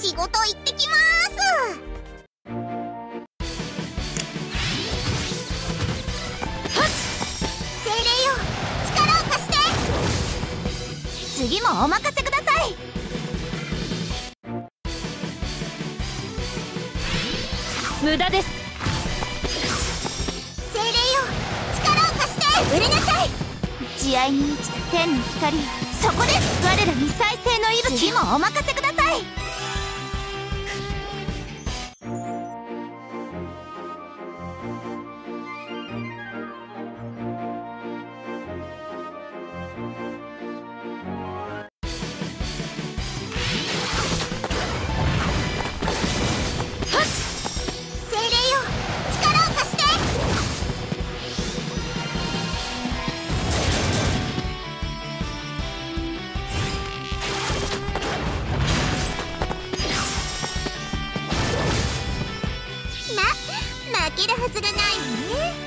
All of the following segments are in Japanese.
仕事行ってきます。精霊よ力を貸して！次もお任せください。無駄です。精霊よ力を貸して！売れなさい！慈愛に満ちた天の光。よそこです我らに再生の息吹。次もお任せください負けるはずがないわね。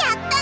やった